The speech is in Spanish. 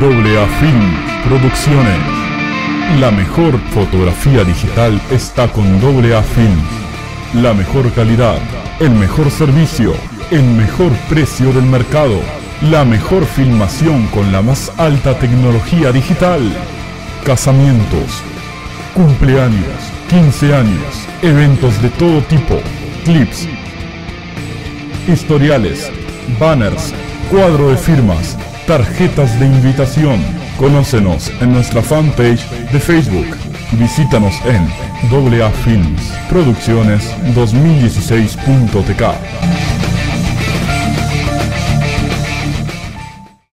Doble A Film Producciones. La mejor fotografía digital está con Doble A Film. La mejor calidad, el mejor servicio, el mejor precio del mercado, la mejor filmación con la más alta tecnología digital. Casamientos, cumpleaños, 15 años, eventos de todo tipo, clips, historiales, banners, cuadro de firmas, tarjetas de invitación. Conócenos en nuestra fanpage de Facebook. Visítanos en AA Films Producciones 2016.tk.